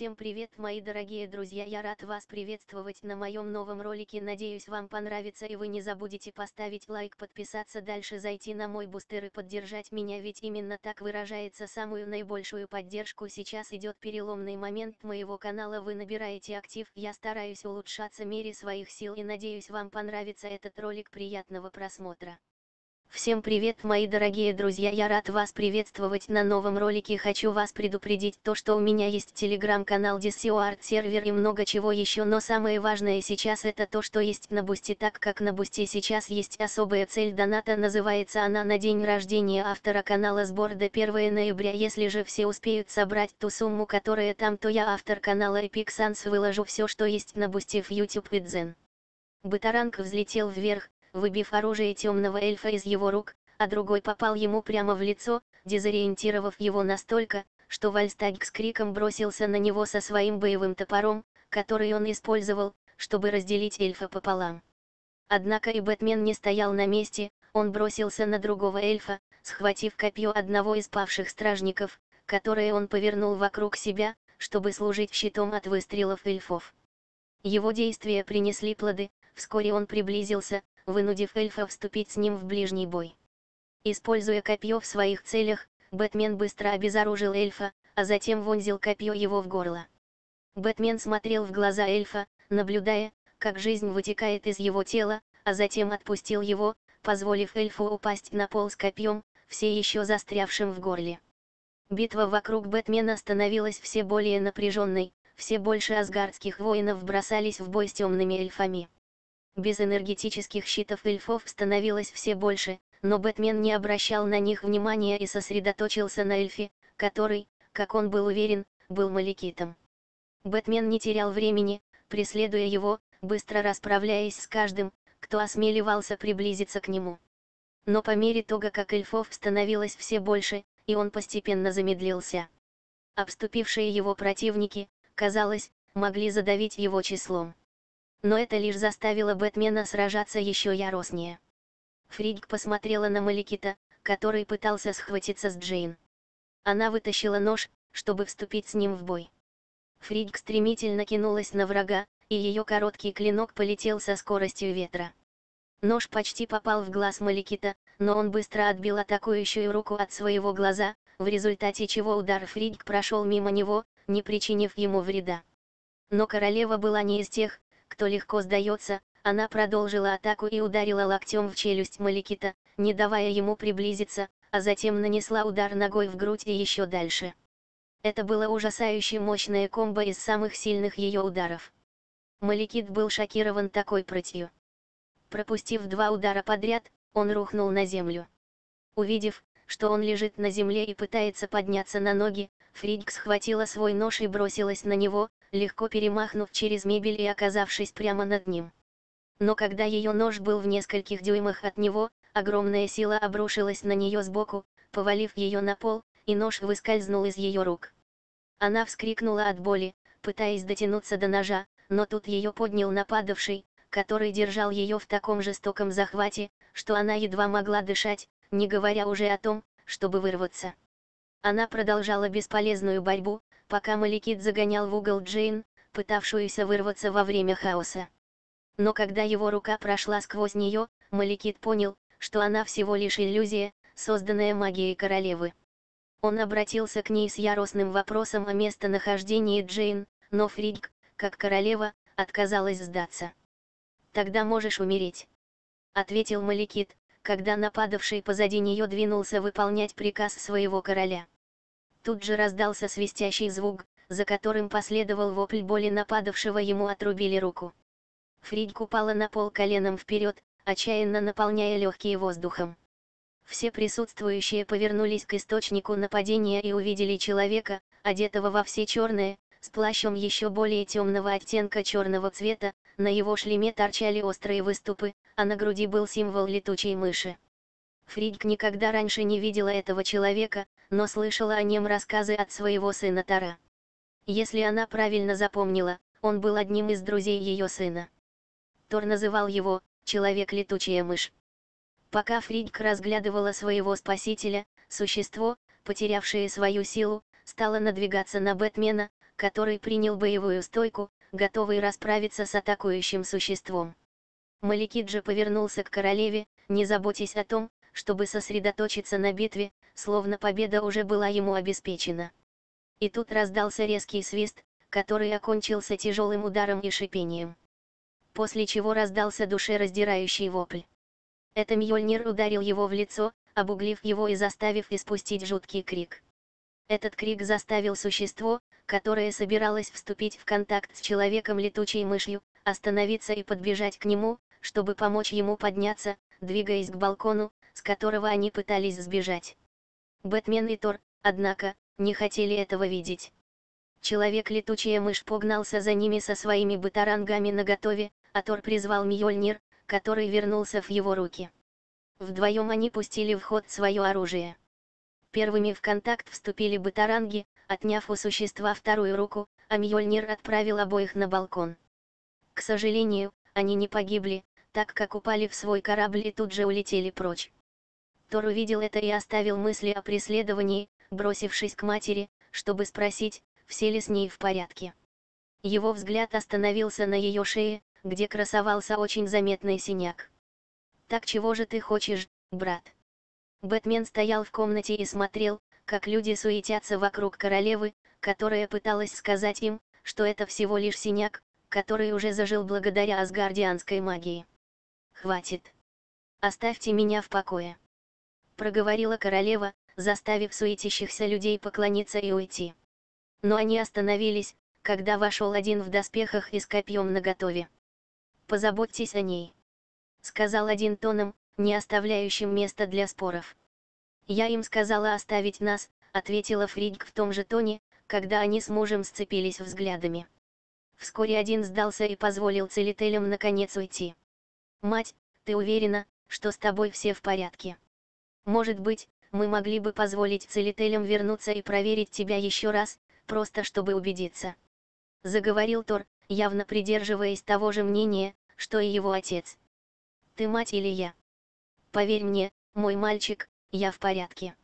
Всем привет мои дорогие друзья я рад вас приветствовать на моем новом ролике надеюсь вам понравится и вы не забудете поставить лайк подписаться дальше зайти на мой Boosty и поддержать меня ведь именно так выражается самую наибольшую поддержку сейчас идет переломный момент моего канала вы набираете актив я стараюсь улучшаться мере своих сил и надеюсь вам понравится этот ролик приятного просмотра. Всем привет мои дорогие друзья я рад вас приветствовать на новом ролике хочу вас предупредить то что у меня есть телеграм-канал Discord сервер и много чего еще но самое важное сейчас это то что есть на Boosty так как на Boosty сейчас есть особая цель доната называется она на день рождения автора канала сбор до 1 ноября если же все успеют собрать ту сумму которая там то я автор канала Epic Sans выложу все что есть на Boosty в YouTube и Дзен. Бэтаранг взлетел вверх, выбив оружие темного эльфа из его рук, а другой попал ему прямо в лицо, дезориентировав его настолько, что Вальстаг с криком бросился на него со своим боевым топором, который он использовал, чтобы разделить эльфа пополам. Однако и Бэтмен не стоял на месте, он бросился на другого эльфа, схватив копье одного из павших стражников, которое он повернул вокруг себя, чтобы служить щитом от выстрелов эльфов. Его действия принесли плоды, вскоре он приблизился, вынудив эльфа вступить с ним в ближний бой. Используя копье в своих целях, Бэтмен быстро обезоружил эльфа, а затем вонзил копье его в горло. Бэтмен смотрел в глаза эльфа, наблюдая, как жизнь вытекает из его тела, а затем отпустил его, позволив эльфу упасть на пол с копьем, все еще застрявшим в горле. Битва вокруг Бэтмена становилась все более напряженной, все больше асгардских воинов бросались в бой с темными эльфами. Без энергетических щитов эльфов становилось все больше, но Бэтмен не обращал на них внимания и сосредоточился на эльфе, который, как он был уверен, был маликитом. Бэтмен не терял времени, преследуя его, быстро расправляясь с каждым, кто осмеливался приблизиться к нему. Но по мере того, как эльфов становилось все больше, и он постепенно замедлился. Обступившие его противники, казалось, могли задавить его числом но это лишь заставило Бэтмена сражаться еще яростнее. Фридик посмотрела на Маликита, который пытался схватиться с Джейн. Она вытащила нож, чтобы вступить с ним в бой. Фридик стремительно кинулась на врага, и ее короткий клинок полетел со скоростью ветра. Нож почти попал в глаз Маликита, но он быстро отбил атакующую руку от своего глаза, в результате чего удар Фридик прошел мимо него, не причинив ему вреда. Но королева была не из тех, кто легко сдается, она продолжила атаку и ударила локтем в челюсть Маликита, не давая ему приблизиться, а затем нанесла удар ногой в грудь и еще дальше. Это было ужасающе мощное комбо из самых сильных ее ударов. Маликит был шокирован такой прытью. Пропустив два удара подряд, он рухнул на землю. Увидев, что он лежит на земле и пытается подняться на ноги, Фридик схватила свой нож и бросилась на него, легко перемахнув через мебель и оказавшись прямо над ним. Но когда ее нож был в нескольких дюймах от него, огромная сила обрушилась на нее сбоку, повалив ее на пол, и нож выскользнул из ее рук. Она вскрикнула от боли, пытаясь дотянуться до ножа, но тут ее поднял нападавший, который держал ее в таком жестоком захвате, что она едва могла дышать, не говоря уже о том, чтобы вырваться. Она продолжала бесполезную борьбу, пока Маликит загонял в угол Джейн, пытавшуюся вырваться во время хаоса. Но когда его рука прошла сквозь нее, Маликит понял, что она всего лишь иллюзия, созданная магией королевы. Он обратился к ней с яростным вопросом о местонахождении Джейн, но Фридик, как королева, отказалась сдаться. «Тогда можешь умереть», — ответил Маликит, когда нападавший позади нее двинулся выполнять приказ своего короля. Тут же раздался свистящий звук, за которым последовал вопль боли нападавшего ему отрубили руку. Фридик упала на пол коленом вперед, отчаянно наполняя легкие воздухом. Все присутствующие повернулись к источнику нападения и увидели человека, одетого во все черное, с плащом еще более темного оттенка черного цвета, на его шлеме торчали острые выступы, а на груди был символ летучей мыши. Фридк никогда раньше не видела этого человека, но слышала о нем рассказы от своего сына Тара. Если она правильно запомнила, он был одним из друзей ее сына. Тор называл его «человек-летучая мышь». Пока Фридк разглядывала своего спасителя, существо, потерявшее свою силу, стало надвигаться на Бэтмена, который принял боевую стойку, готовый расправиться с атакующим существом. Маликит же повернулся к королеве, не заботясь о том, чтобы сосредоточиться на битве, словно победа уже была ему обеспечена. И тут раздался резкий свист, который окончился тяжелым ударом и шипением. После чего раздался душераздирающий вопль. Это Мьёльнир ударил его в лицо, обуглив его и заставив испустить жуткий крик. Этот крик заставил существо, которое собиралось вступить в контакт с человеком летучей мышью, остановиться и подбежать к нему, чтобы помочь ему подняться, двигаясь к балкону, с которого они пытались сбежать. Бэтмен и Тор, однако, не хотели этого видеть. Человек-летучая мышь погнался за ними со своими батарангами наготове, а Тор призвал Мьёльнир, который вернулся в его руки. Вдвоем они пустили в ход свое оружие. Первыми в контакт вступили батаранги, отняв у существа вторую руку, а Мьёльнир отправил обоих на балкон. К сожалению, они не погибли, так как упали в свой корабль и тут же улетели прочь. Тор увидел это и оставил мысли о преследовании, бросившись к матери, чтобы спросить, все ли с ней в порядке. Его взгляд остановился на ее шее, где красовался очень заметный синяк. «Так чего же ты хочешь, брат?» Бэтмен стоял в комнате и смотрел, как люди суетятся вокруг королевы, которая пыталась сказать им, что это всего лишь синяк, который уже зажил благодаря асгардианской магии. «Хватит. Оставьте меня в покое» проговорила королева, заставив суетящихся людей поклониться и уйти. Но они остановились, когда вошел один в доспехах и с копьем наготове. «Позаботьтесь о ней», — сказал один тоном, не оставляющим места для споров. «Я им сказала оставить нас», — ответила Фридк в том же тоне, когда они с мужем сцепились взглядами. Вскоре один сдался и позволил целителям наконец уйти. «Мать, ты уверена, что с тобой все в порядке?» Может быть, мы могли бы позволить целителям вернуться и проверить тебя еще раз, просто чтобы убедиться. Заговорил Тор, явно придерживаясь того же мнения, что и его отец. Ты мать или я? Поверь мне, мой мальчик, я в порядке.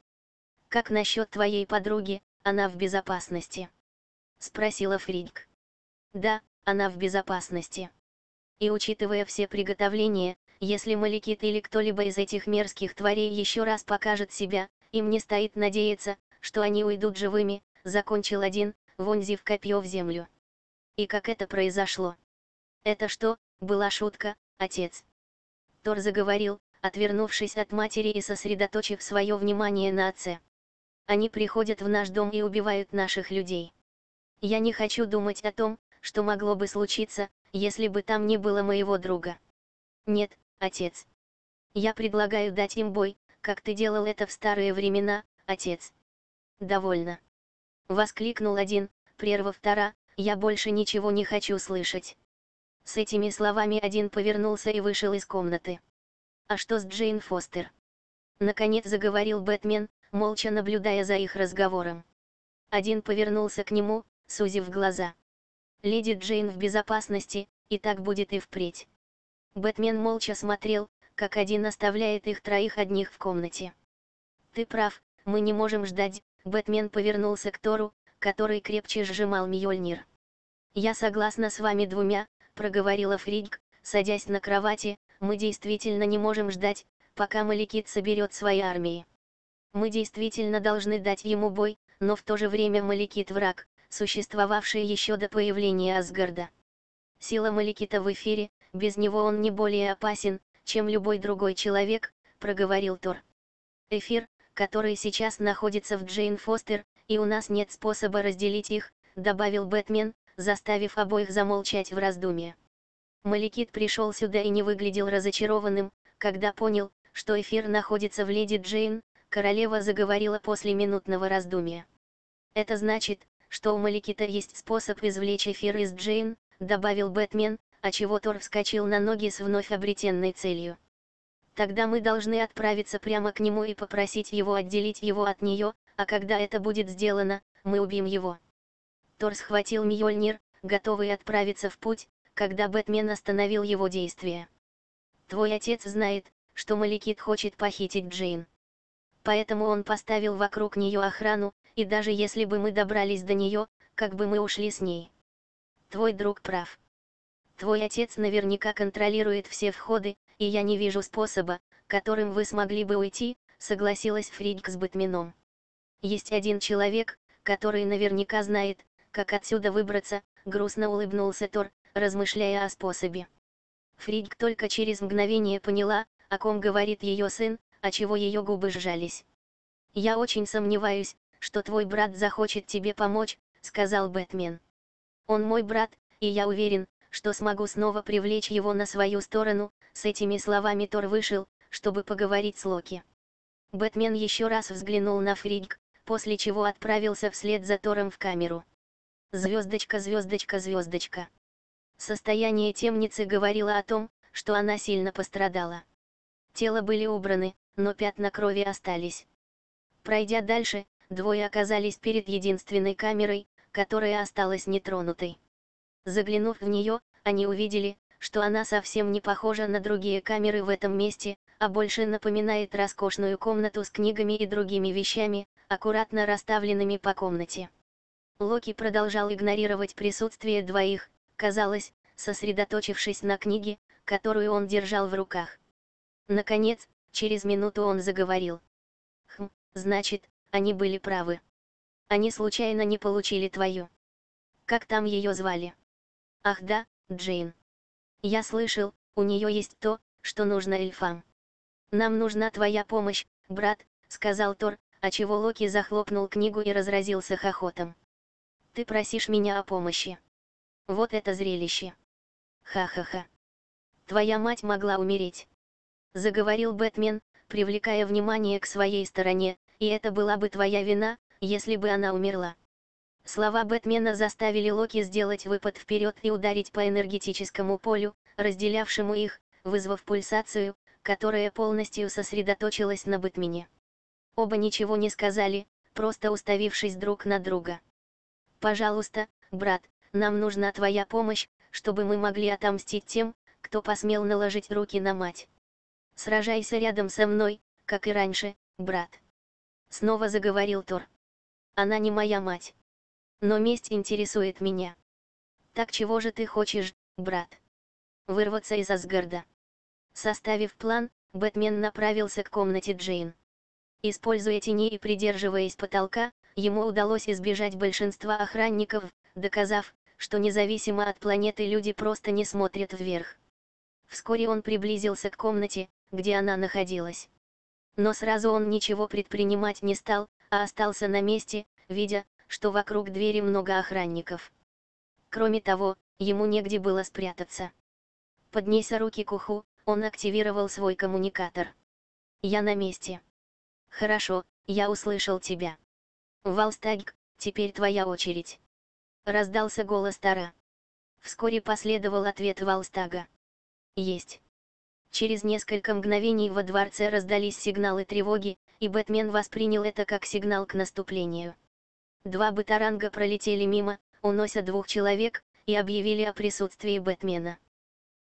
Как насчет твоей подруги, она в безопасности? Спросила Фридк. Да, она в безопасности. И учитывая все приготовления, если Маликит или кто-либо из этих мерзких тварей еще раз покажет себя, им не стоит надеяться, что они уйдут живыми, закончил один, вонзив копье в землю. И как это произошло? Это что, была шутка, отец? Тор заговорил, отвернувшись от матери и сосредоточив свое внимание на отце. Они приходят в наш дом и убивают наших людей. Я не хочу думать о том, что могло бы случиться, если бы там не было моего друга. Нет, отец. Я предлагаю дать им бой, как ты делал это в старые времена, отец. Довольно. Воскликнул один, прервав Тара, я больше ничего не хочу слышать. С этими словами один повернулся и вышел из комнаты. А что с Джейн Фостер? Наконец заговорил Бэтмен, молча наблюдая за их разговором. Один повернулся к нему, сузив глаза. Леди Джейн в безопасности, и так будет и впредь. Бэтмен молча смотрел, как один оставляет их троих одних в комнате. «Ты прав, мы не можем ждать», — Бэтмен повернулся к Тору, который крепче сжимал Мьёльнир. «Я согласна с вами двумя», — проговорила Фридк, садясь на кровати, «мы действительно не можем ждать, пока Маликит соберет свои армии. Мы действительно должны дать ему бой, но в то же время Маликит враг, существовавший еще до появления Асгарда. Сила Маликита в эфире, без него он не более опасен, чем любой другой человек, проговорил Тор. Эфир, который сейчас находится в Джейн Фостер, и у нас нет способа разделить их, добавил Бэтмен, заставив обоих замолчать в раздумье. Маликит пришел сюда и не выглядел разочарованным, когда понял, что эфир находится в Леди Джейн, королева заговорила после минутного раздумья. Это значит, что у Маликита есть способ извлечь эфир из Джейн, добавил Бэтмен, а чего Тор вскочил на ноги с вновь обретенной целью. Тогда мы должны отправиться прямо к нему и попросить его отделить его от нее, а когда это будет сделано, мы убьем его. Тор схватил Мьёльнир, готовый отправиться в путь, когда Бэтмен остановил его действия. Твой отец знает, что Маликит хочет похитить Джейн. Поэтому он поставил вокруг нее охрану, и даже если бы мы добрались до нее, как бы мы ушли с ней. Твой друг прав. Твой отец наверняка контролирует все входы, и я не вижу способа, которым вы смогли бы уйти, согласилась Фридик с Бэтменом. Есть один человек, который наверняка знает, как отсюда выбраться, грустно улыбнулся Тор, размышляя о способе. Фридик только через мгновение поняла, о ком говорит ее сын, а чего ее губы сжались. «Я очень сомневаюсь, что твой брат захочет тебе помочь», — сказал Бэтмен. «Он мой брат, и я уверен, что смогу снова привлечь его на свою сторону», — с этими словами Тор вышел, чтобы поговорить с Локи. Бэтмен еще раз взглянул на Фридик, после чего отправился вслед за Тором в камеру. Звездочка, звездочка, звездочка. Состояние темницы говорило о том, что она сильно пострадала. Тела были убраны, но пятна крови остались. Пройдя дальше, двое оказались перед единственной камерой, которая осталась нетронутой. Заглянув в нее, они увидели, что она совсем не похожа на другие камеры в этом месте, а больше напоминает роскошную комнату с книгами и другими вещами, аккуратно расставленными по комнате. Локи продолжал игнорировать присутствие двоих, казалось, сосредоточившись на книге, которую он держал в руках. Наконец, через минуту он заговорил. Хм, значит, они были правы. Они случайно не получили твою. Как там ее звали? Ах да, Джейн. Я слышал, у нее есть то, что нужно эльфам. Нам нужна твоя помощь, брат, сказал Тор, а чего Локи захлопнул книгу и разразился хохотом. Ты просишь меня о помощи. Вот это зрелище. Ха-ха-ха. Твоя мать могла умереть заговорил Бэтмен, привлекая внимание к своей стороне, и это была бы твоя вина, если бы она умерла. Слова Бэтмена заставили Локи сделать выпад вперед и ударить по энергетическому полю, разделявшему их, вызвав пульсацию, которая полностью сосредоточилась на Бэтмене. Оба ничего не сказали, просто уставившись друг на друга. «Пожалуйста, брат, нам нужна твоя помощь, чтобы мы могли отомстить тем, кто посмел наложить руки на мать. Сражайся рядом со мной, как и раньше, брат. Снова заговорил Тор. Она не моя мать. Но месть интересует меня. Так чего же ты хочешь, брат? Вырваться из Асгарда. Составив план, Бэтмен направился к комнате Джейн. Используя тени и придерживаясь потолка, ему удалось избежать большинства охранников, доказав, что независимо от планеты люди просто не смотрят вверх. Вскоре он приблизился к комнате, где она находилась. Но сразу он ничего предпринимать не стал, а остался на месте, видя, что вокруг двери много охранников. Кроме того, ему негде было спрятаться. Поднеся руки к уху, он активировал свой коммуникатор. «Я на месте». «Хорошо, я услышал тебя». «Валстагик, теперь твоя очередь». Раздался голос Тара. Вскоре последовал ответ Валстага. «Есть». Через несколько мгновений во дворце раздались сигналы тревоги, и Бэтмен воспринял это как сигнал к наступлению. Два бытаранга пролетели мимо, унося двух человек, и объявили о присутствии Бэтмена.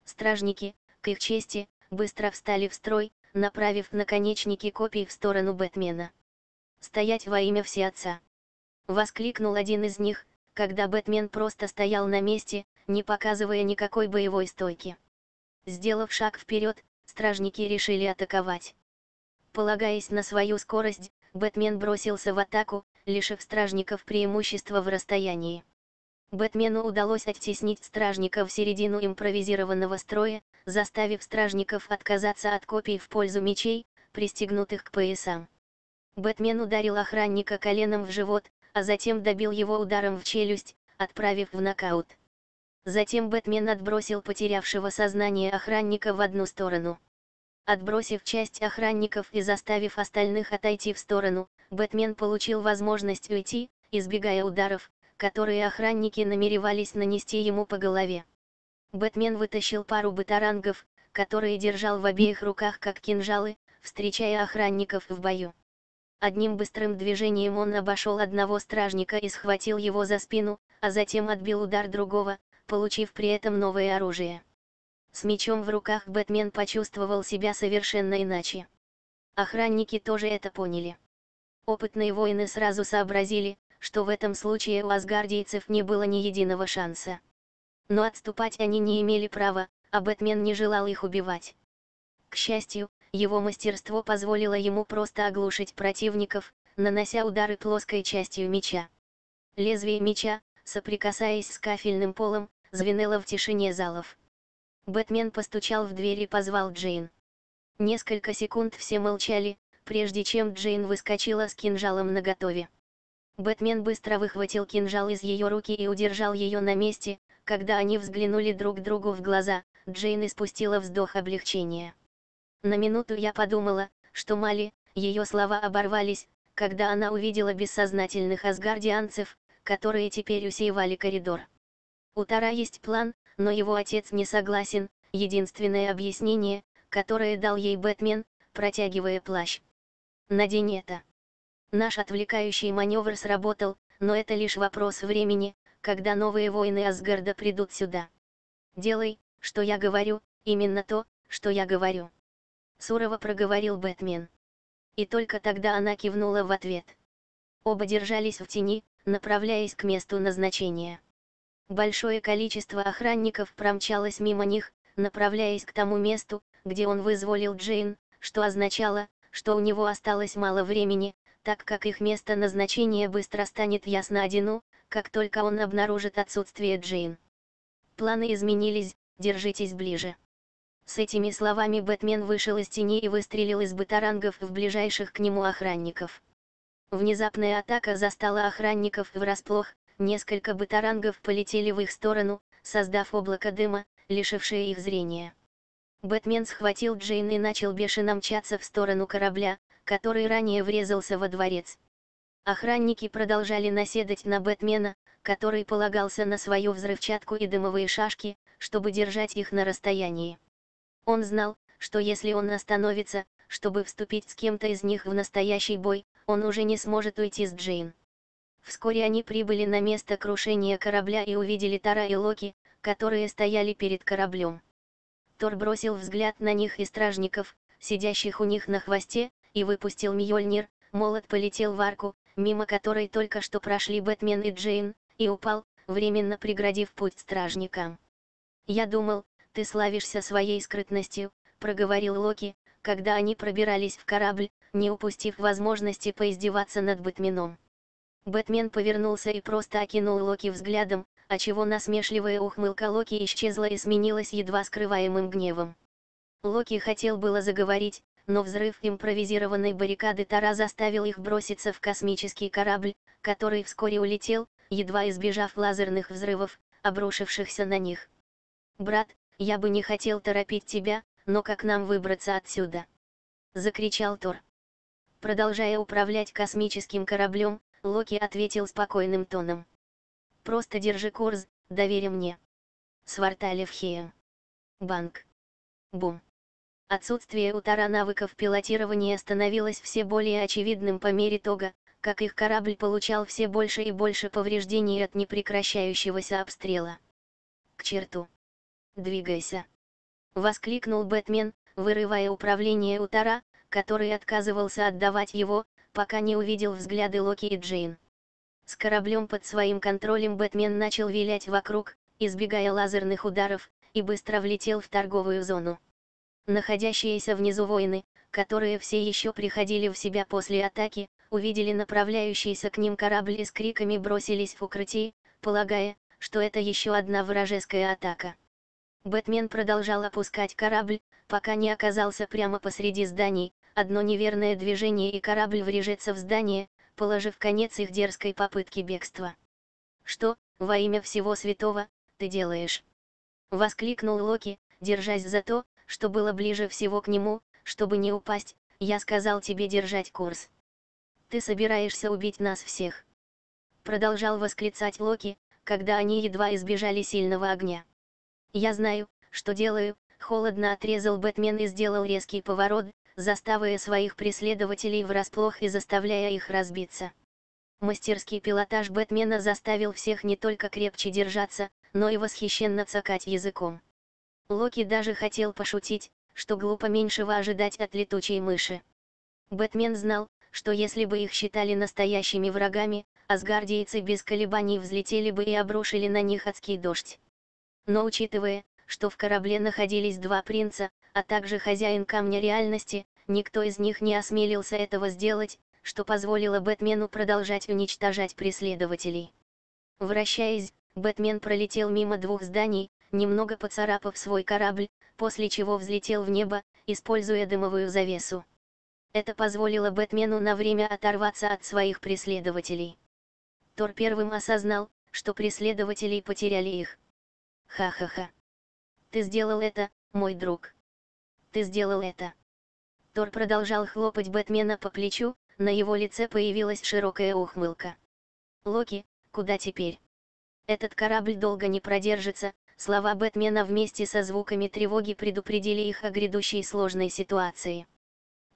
Стражники, к их чести, быстро встали в строй, направив наконечники копий в сторону Бэтмена. «Стоять во имя Всеотца!» Воскликнул один из них, когда Бэтмен просто стоял на месте, не показывая никакой боевой стойки. Сделав шаг вперед, стражники решили атаковать. Полагаясь на свою скорость, Бэтмен бросился в атаку, лишив стражников преимущества в расстоянии. Бэтмену удалось оттеснить стражника в середину импровизированного строя, заставив стражников отказаться от копий в пользу мечей, пристегнутых к поясам. Бэтмен ударил охранника коленом в живот, а затем добил его ударом в челюсть, отправив в нокаут. Затем Бэтмен отбросил потерявшего сознание охранника в одну сторону. Отбросив часть охранников и заставив остальных отойти в сторону, Бэтмен получил возможность уйти, избегая ударов, которые охранники намеревались нанести ему по голове. Бэтмен вытащил пару бытарангов, которые держал в обеих руках как кинжалы, встречая охранников в бою. Одним быстрым движением он обошел одного стражника и схватил его за спину, а затем отбил удар другого, получив при этом новое оружие. С мечом в руках Бэтмен почувствовал себя совершенно иначе. Охранники тоже это поняли. Опытные воины сразу сообразили, что в этом случае у асгардийцев не было ни единого шанса. Но отступать они не имели права, а Бэтмен не желал их убивать. К счастью, его мастерство позволило ему просто оглушить противников, нанося удары плоской частью меча. Лезвие меча, соприкасаясь с кафельным полом, звенело в тишине залов. Бэтмен постучал в дверь и позвал Джейн. Несколько секунд все молчали, прежде чем Джейн выскочила с кинжалом наготове. Бэтмен быстро выхватил кинжал из ее руки и удержал ее на месте, когда они взглянули друг другу в глаза, Джейн испустила вздох облегчения. На минуту я подумала, что Мали, ее слова оборвались, когда она увидела бессознательных асгардианцев, которые теперь усеивали коридор. У Тара есть план, но его отец не согласен, единственное объяснение, которое дал ей Бэтмен, протягивая плащ. Надень это. Наш отвлекающий маневр сработал, но это лишь вопрос времени, когда новые воины Асгарда придут сюда. Делай, что я говорю, именно то, что я говорю. Сурово проговорил Бэтмен. И только тогда она кивнула в ответ. Оба держались в тени, направляясь к месту назначения. Большое количество охранников промчалось мимо них, направляясь к тому месту, где он вызволил Джейн, что означало, что у него осталось мало времени, так как их место назначения быстро станет ясно Одину, как только он обнаружит отсутствие Джейн. Планы изменились, держитесь ближе. С этими словами Бэтмен вышел из тени и выстрелил из батарангов в ближайших к нему охранников. Внезапная атака застала охранников врасплох, несколько батарангов полетели в их сторону, создав облако дыма, лишившее их зрения. Бэтмен схватил Джейн и начал бешено мчаться в сторону корабля, который ранее врезался во дворец. Охранники продолжали наседать на Бэтмена, который полагался на свою взрывчатку и дымовые шашки, чтобы держать их на расстоянии. Он знал, что если он остановится, чтобы вступить с кем-то из них в настоящий бой, он уже не сможет уйти с Джейн. Вскоре они прибыли на место крушения корабля и увидели Тара и Локи, которые стояли перед кораблем. Тор бросил взгляд на них и стражников, сидящих у них на хвосте, и выпустил Мьёльнир, молот полетел в арку, мимо которой только что прошли Бэтмен и Джейн, и упал, временно преградив путь стражникам. «Я думал, ты славишься своей скрытностью», — проговорил Локи, когда они пробирались в корабль, не упустив возможности поиздеваться над Бэтменом. Бэтмен повернулся и просто окинул Локи взглядом, отчего насмешливая ухмылка Локи исчезла и сменилась едва скрываемым гневом. Локи хотел было заговорить, но взрыв импровизированной баррикады Тара заставил их броситься в космический корабль, который вскоре улетел, едва избежав лазерных взрывов, обрушившихся на них. «Брат, я бы не хотел торопить тебя, но как нам выбраться отсюда? Закричал Тор. Продолжая управлять космическим кораблем, Локи ответил спокойным тоном. Просто держи курс, доверь мне. Сварталев Хеем. Банк. Бум. Отсутствие у Тара навыков пилотирования становилось все более очевидным по мере того, как их корабль получал все больше и больше повреждений от непрекращающегося обстрела. К черту. Двигайся!» Воскликнул Бэтмен, вырывая управление у Тара, который отказывался отдавать его, пока не увидел взгляды Локи и Джейн. С кораблем под своим контролем Бэтмен начал вилять вокруг, избегая лазерных ударов, и быстро влетел в торговую зону. Находящиеся внизу воины, которые все еще приходили в себя после атаки, увидели направляющийся к ним корабль и с криками бросились в укрытие, полагая, что это еще одна вражеская атака. Бэтмен продолжал опускать корабль, пока не оказался прямо посреди зданий, одно неверное движение и корабль врежется в здание, положив конец их дерзкой попытке бегства. «Что, во имя всего святого, ты делаешь?» Воскликнул Локи, держась за то, что было ближе всего к нему, чтобы не упасть, я сказал тебе держать курс. Ты собираешься убить нас всех. Продолжал восклицать Локи, когда они едва избежали сильного огня. «Я знаю, что делаю», — холодно отрезал Бэтмен и сделал резкий поворот, заставая своих преследователей врасплох и заставляя их разбиться. Мастерский пилотаж Бэтмена заставил всех не только крепче держаться, но и восхищенно цокать языком. Локи даже хотел пошутить, что глупо меньшего ожидать от летучей мыши. Бэтмен знал, что если бы их считали настоящими врагами, асгардийцы без колебаний взлетели бы и обрушили на них адский дождь. Но учитывая, что в корабле находились два принца, а также хозяин камня реальности, никто из них не осмелился этого сделать, что позволило Бэтмену продолжать уничтожать преследователей. Вращаясь, Бэтмен пролетел мимо двух зданий, немного поцарапав свой корабль, после чего взлетел в небо, используя дымовую завесу. Это позволило Бэтмену на время оторваться от своих преследователей. Тор первым осознал, что преследователей потеряли их. Ха-ха-ха. Ты сделал это, мой друг. Ты сделал это. Тор продолжал хлопать Бэтмена по плечу, на его лице появилась широкая ухмылка. Локи, куда теперь? Этот корабль долго не продержится, слова Бэтмена вместе со звуками тревоги предупредили их о грядущей сложной ситуации.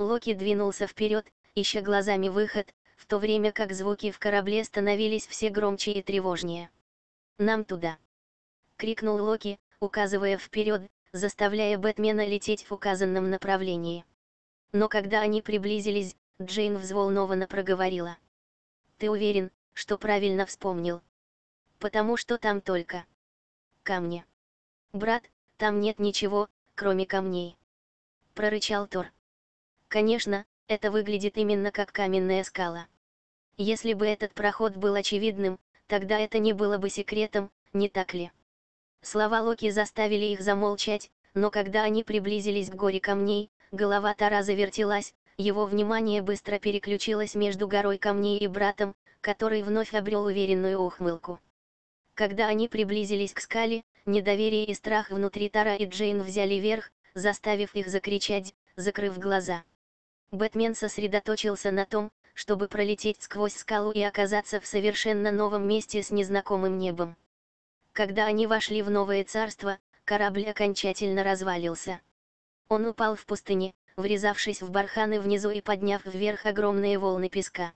Локи двинулся вперед, ища глазами выход, в то время как звуки в корабле становились все громче и тревожнее. «Нам туда!» — крикнул Локи, указывая вперед, заставляя Бэтмена лететь в указанном направлении. Но когда они приблизились, Джейн взволнованно проговорила. «Ты уверен, что правильно вспомнил?» «Потому что там только камни». «Брат, там нет ничего, кроме камней», — прорычал Тор. «Конечно, это выглядит именно как каменная скала. Если бы этот проход был очевидным, тогда это не было бы секретом, не так ли?» Слова Локи заставили их замолчать, но когда они приблизились к горе камней, голова Тара завертелась, его внимание быстро переключилось между горой камней и братом, который вновь обрел уверенную ухмылку. Когда они приблизились к скале, недоверие и страх внутри Тара и Джейн взяли верх, заставив их закричать, закрыв глаза. Бэтмен сосредоточился на том, чтобы пролететь сквозь скалу и оказаться в совершенно новом месте с незнакомым небом. Когда они вошли в новое царство, корабль окончательно развалился. Он упал в пустыне, врезавшись в барханы внизу и подняв вверх огромные волны песка.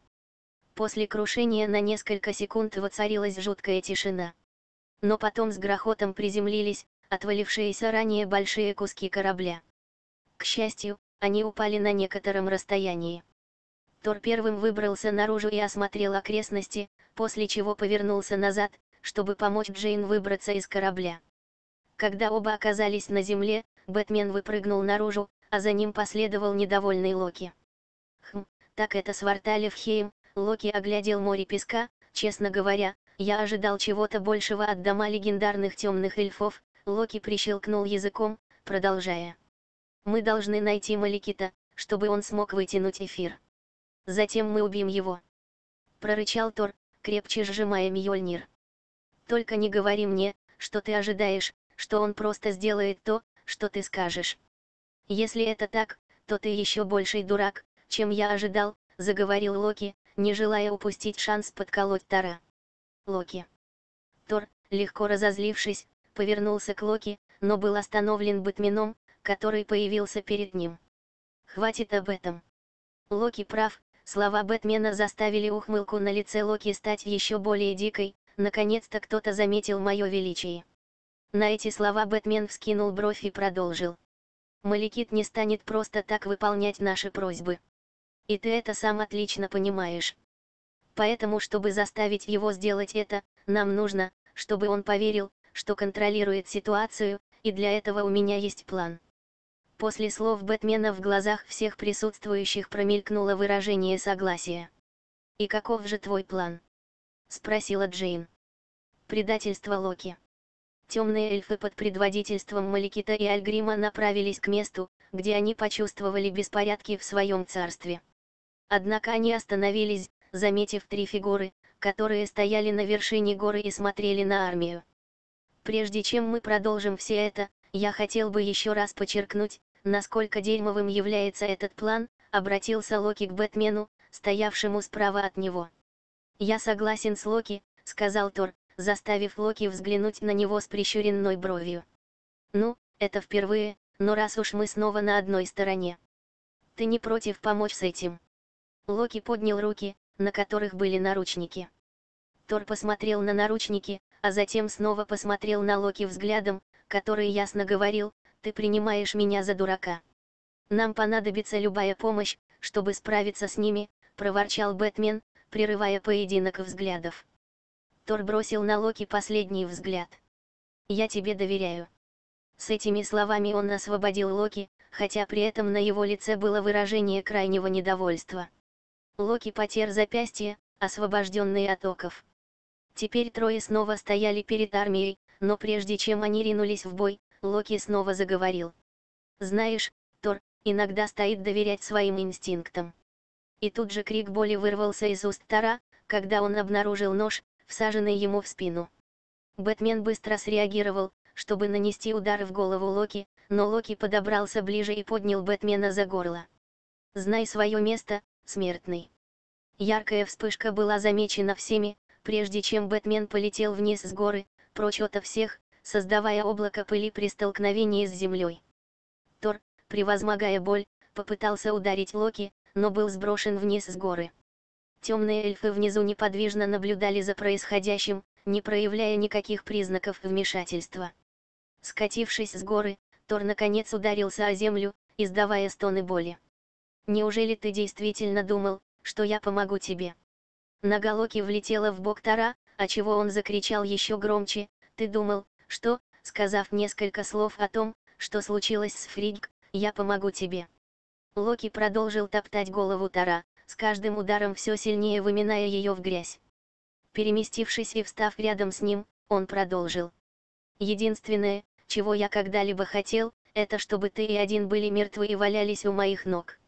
После крушения на несколько секунд воцарилась жуткая тишина. Но потом с грохотом приземлились, отвалившиеся ранее большие куски корабля. К счастью, они упали на некотором расстоянии. Тор первым выбрался наружу и осмотрел окрестности, после чего повернулся назад, чтобы помочь Джейн выбраться из корабля. Когда оба оказались на земле, Бэтмен выпрыгнул наружу, а за ним последовал недовольный Локи. Хм, так это Сварталев Локи оглядел море песка, честно говоря, я ожидал чего-то большего от дома легендарных темных эльфов, Локи прищелкнул языком, продолжая. Мы должны найти Маликита, чтобы он смог вытянуть эфир. Затем мы убьем его. Прорычал Тор, крепче сжимая Мьёльнир. Только не говори мне, что ты ожидаешь, что он просто сделает то, что ты скажешь. Если это так, то ты еще больший дурак, чем я ожидал, заговорил Локи, не желая упустить шанс подколоть Тара. Локи. Тор, легко разозлившись, повернулся к Локи, но был остановлен Бэтменом, который появился перед ним. Хватит об этом. Локи прав, слова Бэтмена заставили ухмылку на лице Локи стать еще более дикой, Наконец-то кто-то заметил мое величие. На эти слова Бэтмен вскинул бровь и продолжил. Маликит не станет просто так выполнять наши просьбы. И ты это сам отлично понимаешь. Поэтому, чтобы заставить его сделать это, нам нужно, чтобы он поверил, что контролирует ситуацию, и для этого у меня есть план. После слов Бэтмена в глазах всех присутствующих промелькнуло выражение согласия. «И каков же твой план?» Спросила Джейн. Предательство Локи. Темные эльфы под предводительством Маликита и Альгрима направились к месту, где они почувствовали беспорядки в своем царстве. Однако они остановились, заметив три фигуры, которые стояли на вершине горы и смотрели на армию. Прежде чем мы продолжим все это, я хотел бы еще раз подчеркнуть, насколько дерьмовым является этот план, обратился Локи к Бэтмену, стоявшему справа от него. «Я согласен с Локи», — сказал Тор, заставив Локи взглянуть на него с прищуренной бровью. «Ну, это впервые, но раз уж мы снова на одной стороне. Ты не против помочь с этим?» Локи поднял руки, на которых были наручники. Тор посмотрел на наручники, а затем снова посмотрел на Локи взглядом, который ясно говорил, «Ты принимаешь меня за дурака. Нам понадобится любая помощь, чтобы справиться с ними», — проворчал Бэтмен, прерывая поединок взглядов. Тор бросил на Локи последний взгляд. «Я тебе доверяю». С этими словами он освободил Локи, хотя при этом на его лице было выражение крайнего недовольства. Локи потер запястье, освобожденный от оков. Теперь трое снова стояли перед армией, но прежде чем они ринулись в бой, Локи снова заговорил. «Знаешь, Тор, иногда стоит доверять своим инстинктам». И тут же крик боли вырвался из уст Тора, когда он обнаружил нож, всаженный ему в спину. Бэтмен быстро среагировал, чтобы нанести удар в голову Локи, но Локи подобрался ближе и поднял Бэтмена за горло. «Знай свое место, смертный». Яркая вспышка была замечена всеми, прежде чем Бэтмен полетел вниз с горы, прочь ото всех, создавая облако пыли при столкновении с землей. Тор, превозмогая боль, попытался ударить Локи, но был сброшен вниз с горы. Темные эльфы внизу неподвижно наблюдали за происходящим, не проявляя никаких признаков вмешательства. Скатившись с горы, Тор наконец ударился о землю, издавая стоны боли. «Неужели ты действительно думал, что я помогу тебе?» Нога Локи влетела в бок Тора, чего он закричал еще громче, «Ты думал, что, сказав несколько слов о том, что случилось с Фридг, я помогу тебе?» Локи продолжил топтать голову Тара, с каждым ударом все сильнее выминая ее в грязь. Переместившись и встав рядом с ним, он продолжил. «Единственное, чего я когда-либо хотел, это чтобы ты и один были мертвы и валялись у моих ног».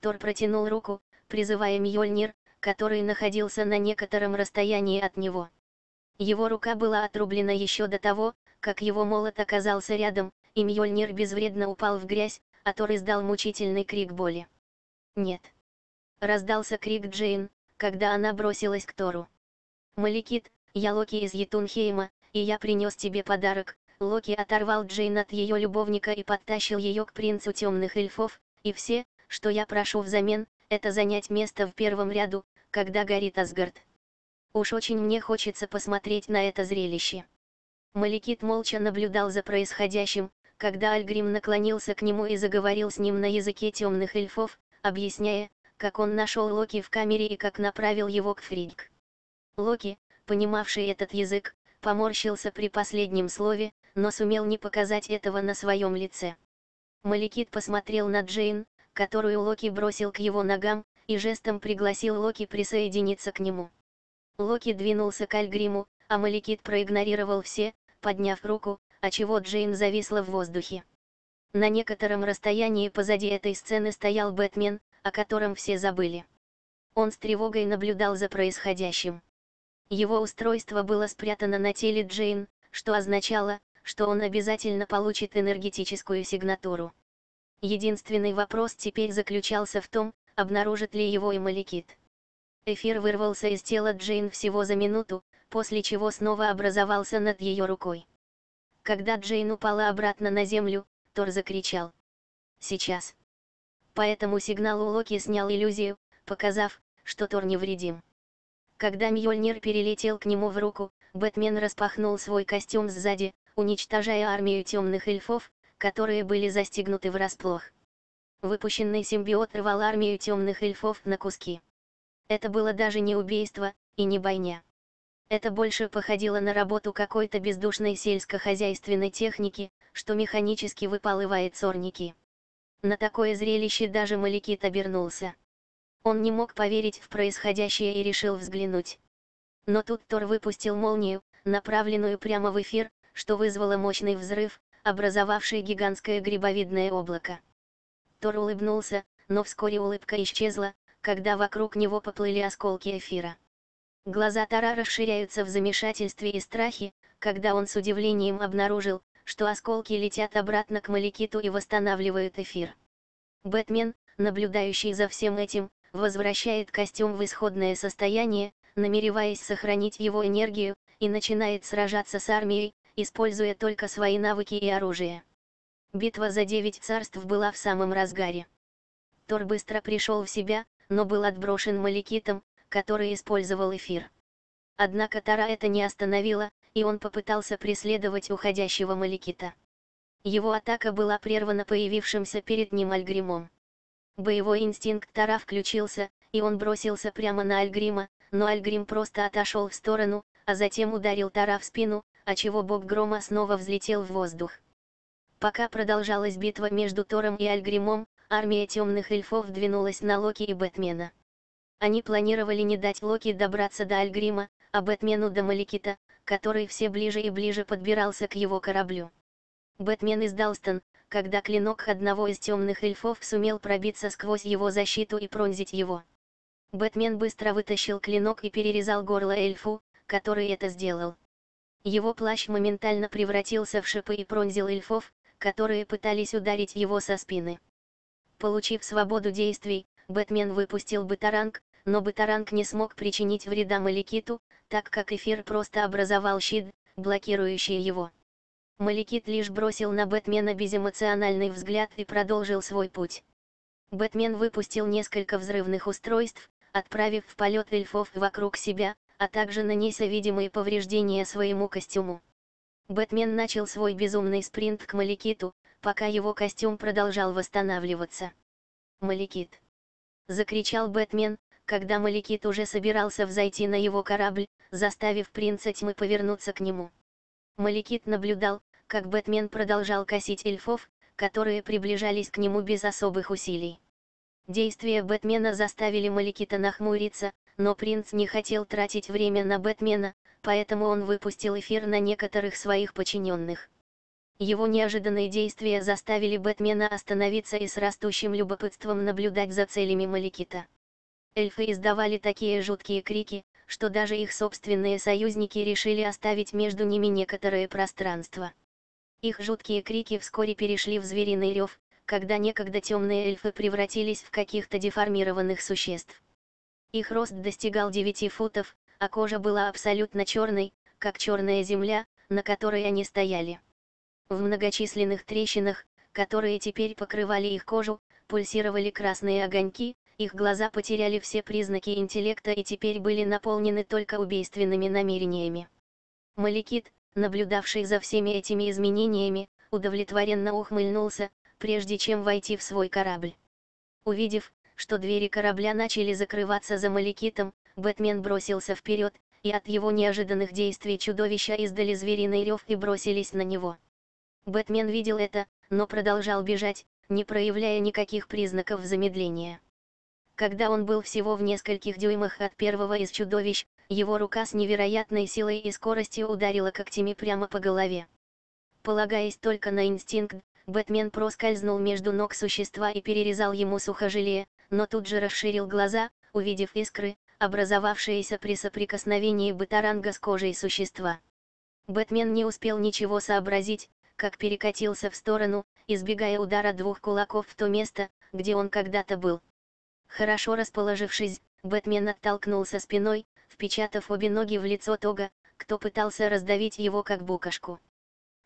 Тор протянул руку, призывая Мьёльнир, который находился на некотором расстоянии от него. Его рука была отрублена еще до того, как его молот оказался рядом, и Мьёльнир безвредно упал в грязь, а Тор издал мучительный крик боли. «Нет!» Раздался крик Джейн, когда она бросилась к Тору. «Маликит, я Локи из Етунхейма, и я принес тебе подарок». Локи оторвал Джейн от ее любовника и подтащил ее к принцу темных эльфов, и все, что я прошу взамен, это занять место в первом ряду, когда горит Асгард. Уж очень мне хочется посмотреть на это зрелище. Маликит молча наблюдал за происходящим, когда Альгрим наклонился к нему и заговорил с ним на языке темных эльфов, объясняя, как он нашел Локи в камере и как направил его к Фридк. Локи, понимавший этот язык, поморщился при последнем слове, но сумел не показать этого на своем лице. Маликит посмотрел на Джейн, которую Локи бросил к его ногам, и жестом пригласил Локи присоединиться к нему. Локи двинулся к Альгриму, а Маликит проигнорировал все, подняв руку, а чего Джейн зависла в воздухе. На некотором расстоянии позади этой сцены стоял Бэтмен, о котором все забыли. Он с тревогой наблюдал за происходящим. Его устройство было спрятано на теле Джейн, что означало, что он обязательно получит энергетическую сигнатуру. Единственный вопрос теперь заключался в том, обнаружит ли его и Маликит. Эфир вырвался из тела Джейн всего за минуту, после чего снова образовался над ее рукой. Когда Джейн упала обратно на землю, Тор закричал. «Сейчас». По этому сигналу Локи снял иллюзию, показав, что Тор невредим. Когда Мьёльнир перелетел к нему в руку, Бэтмен распахнул свой костюм сзади, уничтожая армию темных эльфов, которые были застигнуты врасплох. Выпущенный симбиот рвал армию темных эльфов на куски. Это было даже не убийство, и не бойня. Это больше походило на работу какой-то бездушной сельскохозяйственной техники, что механически выпалывает сорняки. На такое зрелище даже Маликит обернулся. Он не мог поверить в происходящее и решил взглянуть. Но тут Тор выпустил молнию, направленную прямо в эфир, что вызвало мощный взрыв, образовавший гигантское грибовидное облако. Тор улыбнулся, но вскоре улыбка исчезла, когда вокруг него поплыли осколки эфира. Глаза Тара расширяются в замешательстве и страхе, когда он с удивлением обнаружил, что осколки летят обратно к Маликиту и восстанавливают эфир. Бэтмен, наблюдающий за всем этим, возвращает костюм в исходное состояние, намереваясь сохранить его энергию, и начинает сражаться с армией, используя только свои навыки и оружие. Битва за девять царств была в самом разгаре. Тор быстро пришел в себя, но был отброшен Маликитом, который использовал эфир. Однако Тара это не остановило, и он попытался преследовать уходящего Маликита. Его атака была прервана появившимся перед ним Альгримом. Боевой инстинкт Тара включился, и он бросился прямо на Альгрима, но Альгрим просто отошел в сторону, а затем ударил Тара в спину, отчего бог грома снова взлетел в воздух. Пока продолжалась битва между Тором и Альгримом, армия темных эльфов двинулась на Локи и Бэтмена. Они планировали не дать Локи добраться до Альгрима, а Бэтмену до Маликита, который все ближе и ближе подбирался к его кораблю. Бэтмен из Далстон, когда клинок одного из темных эльфов сумел пробиться сквозь его защиту и пронзить его. Бэтмен быстро вытащил клинок и перерезал горло эльфу, который это сделал. Его плащ моментально превратился в шипы и пронзил эльфов, которые пытались ударить его со спины. Получив свободу действий, Бэтмен выпустил Бытаранг, но Бытаранг не смог причинить вреда Маликиту, так как эфир просто образовал щит, блокирующий его. Маликит лишь бросил на Бэтмена безэмоциональный взгляд и продолжил свой путь. Бэтмен выпустил несколько взрывных устройств, отправив в полет эльфов вокруг себя, а также нанеся видимые повреждения своему костюму. Бэтмен начал свой безумный спринт к Маликиту, пока его костюм продолжал восстанавливаться. «Маликит!» Закричал Бэтмен, когда Маликит уже собирался взойти на его корабль, заставив принца тьмы повернуться к нему. Маликит наблюдал, как Бэтмен продолжал косить эльфов, которые приближались к нему без особых усилий. Действия Бэтмена заставили Маликита нахмуриться, но принц не хотел тратить время на Бэтмена, поэтому он выпустил эфир на некоторых своих подчиненных. Его неожиданные действия заставили Бэтмена остановиться и с растущим любопытством наблюдать за целями Маликита. Эльфы издавали такие жуткие крики, что даже их собственные союзники решили оставить между ними некоторое пространство. Их жуткие крики вскоре перешли в звериный рев, когда некогда темные эльфы превратились в каких-то деформированных существ. Их рост достигал 9 футов, а кожа была абсолютно черной, как черная земля, на которой они стояли. В многочисленных трещинах, которые теперь покрывали их кожу, пульсировали красные огоньки, их глаза потеряли все признаки интеллекта и теперь были наполнены только убийственными намерениями. Маликит, наблюдавший за всеми этими изменениями, удовлетворенно ухмыльнулся, прежде чем войти в свой корабль. Увидев, что двери корабля начали закрываться за Маликитом, Бэтмен бросился вперед, и от его неожиданных действий чудовища издали звериный рев и бросились на него. Бэтмен видел это, но продолжал бежать, не проявляя никаких признаков замедления. Когда он был всего в нескольких дюймах от первого из чудовищ, его рука с невероятной силой и скоростью ударила когтями прямо по голове. Полагаясь только на инстинкт, Бэтмен проскользнул между ног существа и перерезал ему сухожилие, но тут же расширил глаза, увидев искры, образовавшиеся при соприкосновении бытаранга с кожей существа. Бэтмен не успел ничего сообразить, как перекатился в сторону, избегая удара двух кулаков в то место, где он когда-то был. Хорошо расположившись, Бэтмен оттолкнулся спиной, впечатав обе ноги в лицо Тога, кто пытался раздавить его как букашку.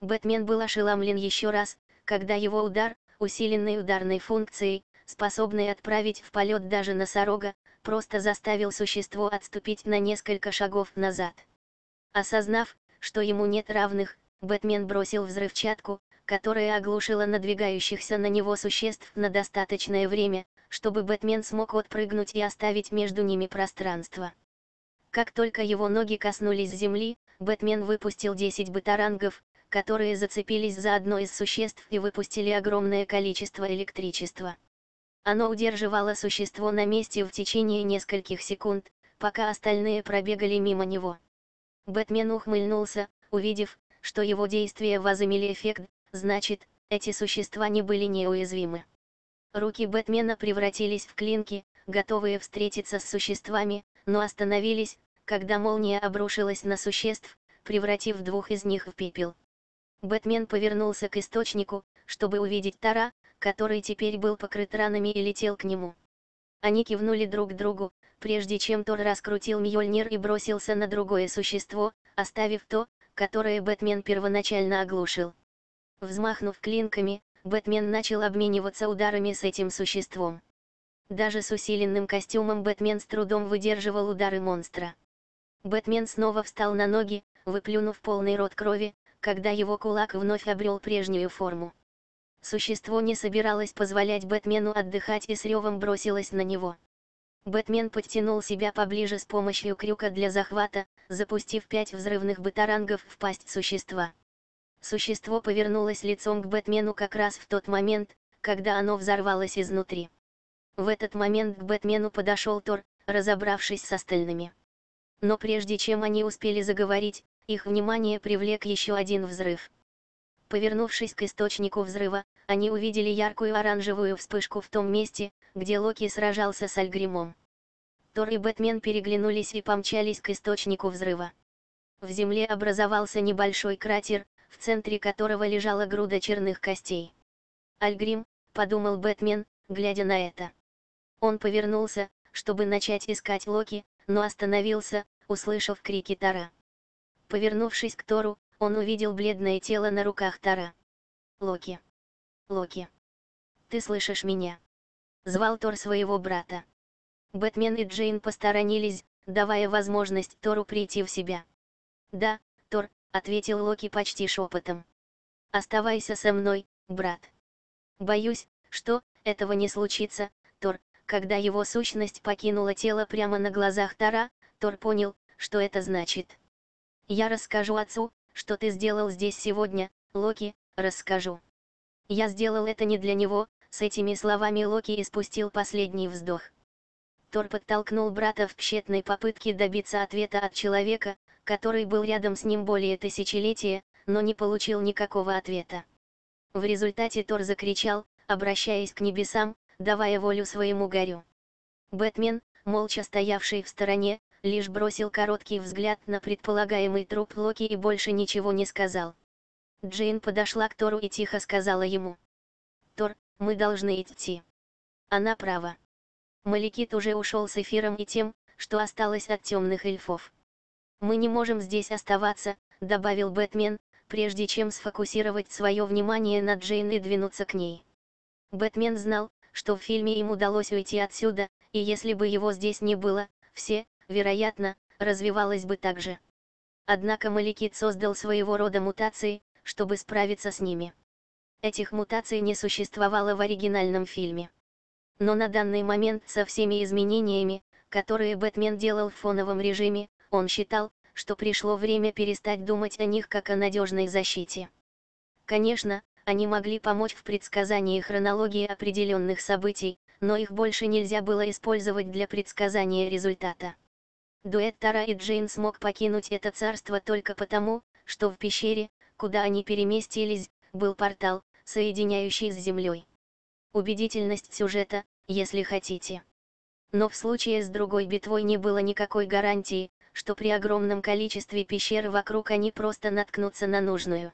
Бэтмен был ошеломлен еще раз, когда его удар, усиленный ударной функцией, способный отправить в полет даже носорога, просто заставил существо отступить на несколько шагов назад. Осознав, что ему нет равных, Бэтмен бросил взрывчатку, которая оглушила надвигающихся на него существ на достаточное время, чтобы Бэтмен смог отпрыгнуть и оставить между ними пространство. Как только его ноги коснулись земли, Бэтмен выпустил 10 бытарангов, которые зацепились за одно из существ и выпустили огромное количество электричества. Оно удерживало существо на месте в течение нескольких секунд, пока остальные пробегали мимо него. Бэтмен ухмыльнулся, увидев, что его действия возымели эффект, значит, эти существа не были неуязвимы. Руки Бэтмена превратились в клинки, готовые встретиться с существами, но остановились, когда молния обрушилась на существ, превратив двух из них в пепел. Бэтмен повернулся к источнику, чтобы увидеть Тара, который теперь был покрыт ранами и летел к нему. Они кивнули друг другу, прежде чем Тор раскрутил Мьёльнир и бросился на другое существо, оставив то, которое Бэтмен первоначально оглушил. Взмахнув клинками, Бэтмен начал обмениваться ударами с этим существом. Даже с усиленным костюмом Бэтмен с трудом выдерживал удары монстра. Бэтмен снова встал на ноги, выплюнув полный рот крови, когда его кулак вновь обрел прежнюю форму. Существо не собиралось позволять Бэтмену отдыхать и с ревом бросилось на него. Бэтмен подтянул себя поближе с помощью крюка для захвата, запустив пять взрывных батарангов в пасть существа. Существо повернулось лицом к Бэтмену как раз в тот момент, когда оно взорвалось изнутри. В этот момент к Бэтмену подошел Тор, разобравшись с остальными. Но прежде чем они успели заговорить, их внимание привлек еще один взрыв. Повернувшись к источнику взрыва, они увидели яркую оранжевую вспышку в том месте, где Локи сражался с Альгримом. Тор и Бэтмен переглянулись и помчались к источнику взрыва. В земле образовался небольшой кратер, в центре которого лежала груда черных костей. Альгрим, подумал Бэтмен, глядя на это. Он повернулся, чтобы начать искать Локи, но остановился, услышав крики Тора. Повернувшись к Тору, он увидел бледное тело на руках Тора. Локи. Локи. Ты слышишь меня? Звал Тор своего брата. Бэтмен и Джейн посторонились, давая возможность Тору прийти в себя. «Да, Тор», — ответил Локи почти шепотом. «Оставайся со мной, брат». «Боюсь, что, этого не случится, Тор», когда его сущность покинула тело прямо на глазах Тора, Тор понял, что это значит. «Я расскажу отцу, что ты сделал здесь сегодня, Локи, расскажу». Я сделал это не для него, с этими словами Локи испустил последний вздох. Тор подтолкнул брата в тщетной попытке добиться ответа от человека, который был рядом с ним более тысячелетия, но не получил никакого ответа. В результате Тор закричал, обращаясь к небесам, давая волю своему горю. Бэтмен, молча стоявший в стороне, лишь бросил короткий взгляд на предполагаемый труп Локи и больше ничего не сказал. Джейн подошла к Тору и тихо сказала ему. «Тор, мы должны идти». Она права. Маликит уже ушел с эфиром и тем, что осталось от темных эльфов. «Мы не можем здесь оставаться», — добавил Бэтмен, прежде чем сфокусировать свое внимание на Джейн и двинуться к ней. Бэтмен знал, что в фильме им удалось уйти отсюда, и если бы его здесь не было, все, вероятно, развивалось бы так же. Однако Маликит создал своего рода мутации, чтобы справиться с ними. Этих мутаций не существовало в оригинальном фильме. Но на данный момент со всеми изменениями, которые Бэтмен делал в фоновом режиме, он считал, что пришло время перестать думать о них как о надежной защите. Конечно, они могли помочь в предсказании хронологии определенных событий, но их больше нельзя было использовать для предсказания результата. Дуэт Тара и Джейн смог покинуть это царство только потому, что в пещере, куда они переместились, был портал, соединяющий с Землей. Убедительность сюжета, если хотите. Но в случае с другой битвой не было никакой гарантии, что при огромном количестве пещер вокруг они просто наткнутся на нужную.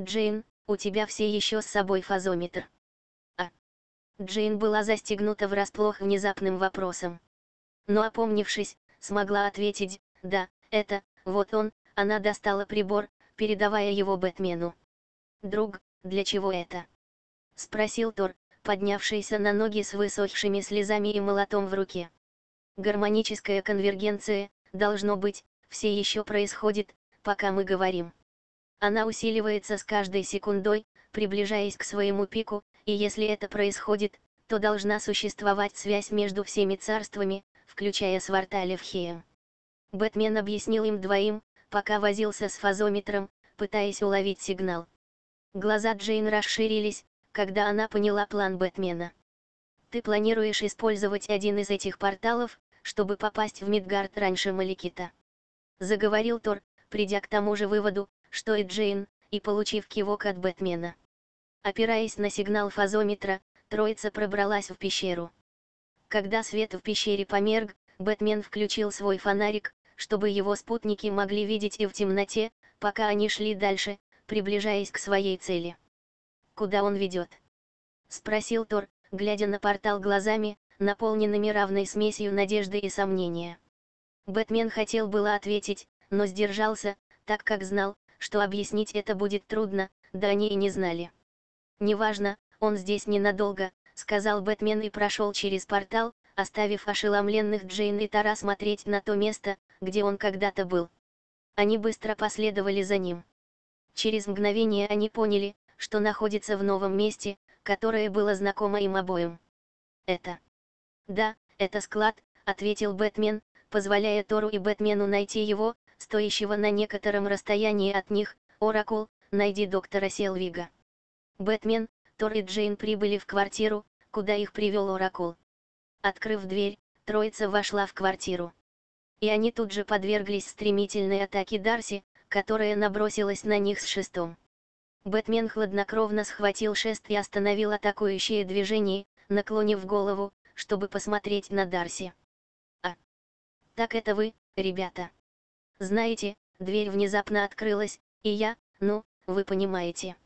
Джейн, у тебя все еще с собой фазометр. А. Джейн была застегнута врасплох внезапным вопросом. Но опомнившись, смогла ответить, да, это, вот он, она достала прибор, передавая его Бэтмену. «Друг, для чего это?» — спросил Тор, поднявшийся на ноги с высохшими слезами и молотом в руке. «Гармоническая конвергенция, должно быть, все еще происходит, пока мы говорим. Она усиливается с каждой секундой, приближаясь к своему пику, и если это происходит, то должна существовать связь между всеми царствами, включая Сварталевхеем. Бэтмен объяснил им двоим, пока возился с фазометром, пытаясь уловить сигнал. Глаза Джейн расширились, когда она поняла план Бэтмена. «Ты планируешь использовать один из этих порталов, чтобы попасть в Мидгард раньше Маликита?» Заговорил Тор, придя к тому же выводу, что и Джейн, и получив кивок от Бэтмена. Опираясь на сигнал фазометра, троица пробралась в пещеру. Когда свет в пещере померк, Бэтмен включил свой фонарик, чтобы его спутники могли видеть и в темноте, пока они шли дальше, приближаясь к своей цели. «Куда он ведет?» — спросил Тор, глядя на портал глазами, наполненными равной смесью надежды и сомнения. Бэтмен хотел было ответить, но сдержался, так как знал, что объяснить это будет трудно, да они и не знали. «Неважно, он здесь ненадолго», — сказал Бэтмен и прошел через портал, оставив ошеломленных Джейн и Тара смотреть на то место, где он когда-то был. Они быстро последовали за ним. Через мгновение они поняли, что находится в новом месте, которое было знакомо им обоим. Это. Да, это склад, ответил Бэтмен, позволяя Тору и Бэтмену найти его, стоящего на некотором расстоянии от них, Оракул, найди доктора Селвига. Бэтмен, Тор и Джейн прибыли в квартиру, куда их привел Оракул. Открыв дверь, троица вошла в квартиру. И они тут же подверглись стремительной атаке Дарси, которая набросилась на них с шестом. Бэтмен хладнокровно схватил шест и остановил атакующее движение, наклонив голову, чтобы посмотреть на Дарси. «А, так это вы, ребята. Знаете, дверь внезапно открылась, и я, ну, вы понимаете».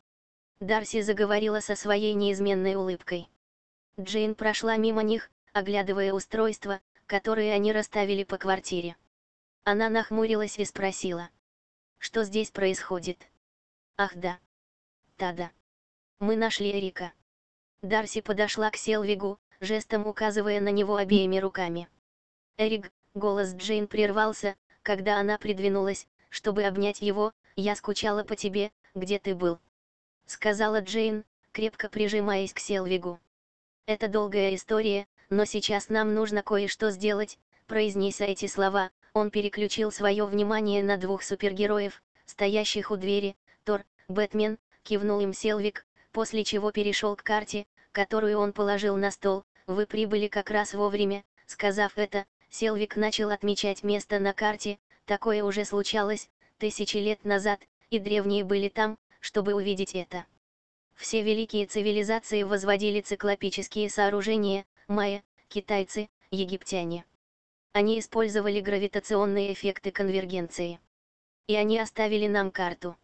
Дарси заговорила со своей неизменной улыбкой. Джейн прошла мимо них, оглядывая устройства, которые они расставили по квартире. Она нахмурилась и спросила. «Что здесь происходит?» «Ах да, Тада. Мы нашли Эрика. Дарси подошла к Селвигу, жестом указывая на него обеими руками. Эрик, голос Джейн прервался, когда она придвинулась, чтобы обнять его, я скучала по тебе, где ты был. Сказала Джейн, крепко прижимаясь к Селвигу. Это долгая история, но сейчас нам нужно кое-что сделать, произнеся эти слова, он переключил свое внимание на двух супергероев, стоящих у двери, Тор, Бэтмен, кивнул им Селвик, после чего перешел к карте, которую он положил на стол, вы прибыли как раз вовремя, сказав это, Селвик начал отмечать место на карте, такое уже случалось, тысячи лет назад, и древние были там, чтобы увидеть это. Все великие цивилизации возводили циклопические сооружения, майя, китайцы, египтяне. Они использовали гравитационные эффекты конвергенции. И они оставили нам карту.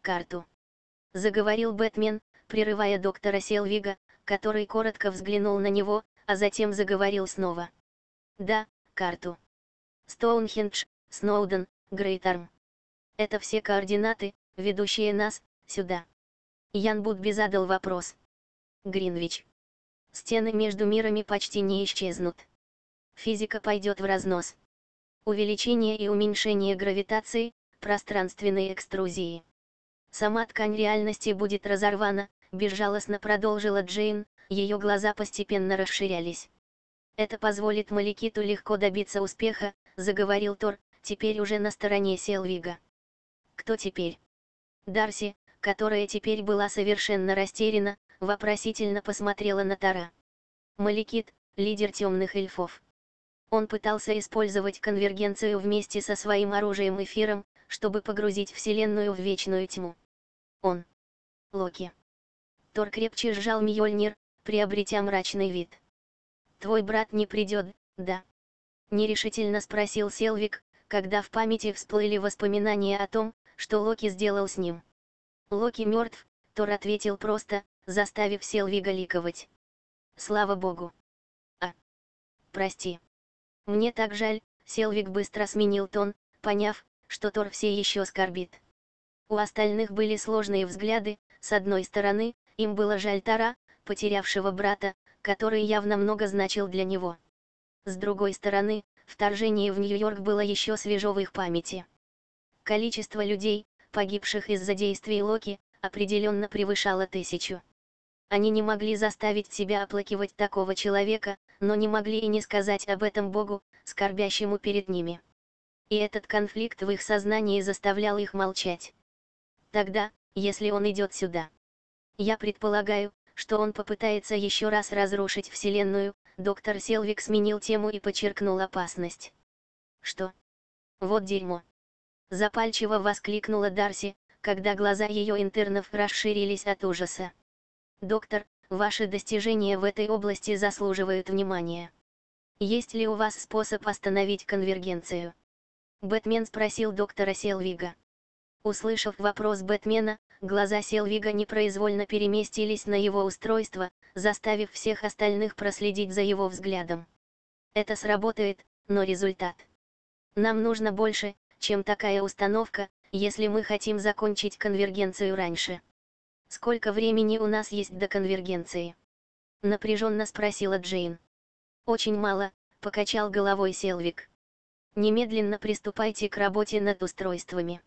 Карту заговорил Бэтмен, прерывая доктора Селвига, который коротко взглянул на него, а затем заговорил снова. Да, карту. Стоунхендж, Сноуден, Грейтарм. Это все координаты, ведущие нас, сюда. Ян Будби задал вопрос. Гринвич. Стены между мирами почти не исчезнут. Физика пойдет в разнос. Увеличение и уменьшение гравитации, пространственной экструзии. Сама ткань реальности будет разорвана, безжалостно продолжила Джейн, ее глаза постепенно расширялись. Это позволит Маликиту легко добиться успеха, заговорил Тор, теперь уже на стороне Селвига. Кто теперь? Дарси, которая теперь была совершенно растеряна, вопросительно посмотрела на Тора. Маликит, лидер темных эльфов. Он пытался использовать конвергенцию вместе со своим оружием эфиром, чтобы погрузить Вселенную в вечную тьму. Он. Локи. Тор крепче сжал Мьёльнир, приобретя мрачный вид. «Твой брат не придет, да?» Нерешительно спросил Селвик, когда в памяти всплыли воспоминания о том, что Локи сделал с ним. Локи мертв, Тор ответил просто, заставив Селвига ликовать. Слава богу. А. Прости. Мне так жаль, Селвик быстро сменил тон, поняв, что Тор все еще скорбит. У остальных были сложные взгляды, с одной стороны, им было жаль Тора, потерявшего брата, который явно много значил для него. С другой стороны, вторжение в Нью-Йорк было еще свежо в их памяти. Количество людей, погибших из-за действий Локи, определенно превышало тысячу. Они не могли заставить себя оплакивать такого человека, но не могли и не сказать об этом Богу, скорбящему перед ними. И этот конфликт в их сознании заставлял их молчать. Тогда, если он идет сюда. Я предполагаю, что он попытается еще раз разрушить Вселенную, доктор Селвик сменил тему и подчеркнул опасность. Что? Вот дерьмо. Запальчиво воскликнула Дарси, когда глаза ее интернов расширились от ужаса. Доктор, ваши достижения в этой области заслуживают внимания. Есть ли у вас способ остановить конвергенцию? Бэтмен спросил доктора Селвига. Услышав вопрос Бэтмена, глаза Селвига непроизвольно переместились на его устройство, заставив всех остальных проследить за его взглядом. Это сработает, но результат. Нам нужно больше, чем такая установка, если мы хотим закончить конвергенцию раньше. Сколько времени у нас есть до конвергенции? Напряженно спросила Джейн. Очень мало, покачал головой Селвик. Немедленно приступайте к работе над устройствами.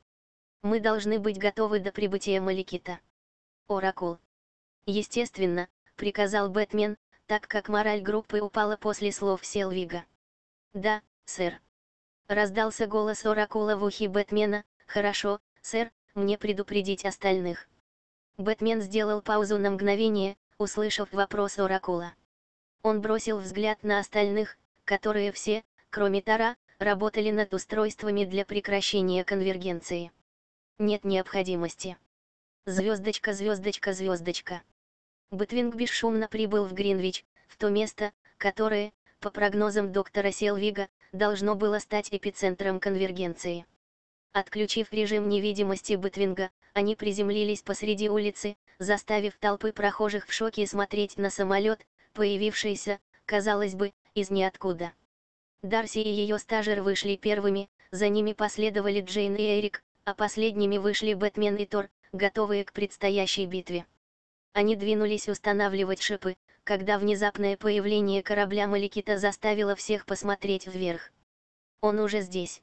Мы должны быть готовы до прибытия Маликита. Оракул. Естественно, приказал Бэтмен, так как мораль группы упала после слов Селвига. Да, сэр. Раздался голос Оракула в ухе Бэтмена, хорошо, сэр, мне предупредить остальных. Бэтмен сделал паузу на мгновение, услышав вопрос Оракула. Он бросил взгляд на остальных, которые все, кроме Тара, работали над устройствами для прекращения конвергенции. Нет необходимости. Звездочка, звездочка, звездочка. Бытвинг бесшумно прибыл в Гринвич, в то место, которое, по прогнозам доктора Селвига, должно было стать эпицентром конвергенции. Отключив режим невидимости Бытвинга, они приземлились посреди улицы, заставив толпы прохожих в шоке смотреть на самолет, появившийся, казалось бы, из ниоткуда. Дарси и ее стажер вышли первыми, за ними последовали Джейн и Эрик, а последними вышли Бэтмен и Тор, готовые к предстоящей битве. Они двинулись устанавливать шипы, когда внезапное появление корабля Маликита заставило всех посмотреть вверх. Он уже здесь.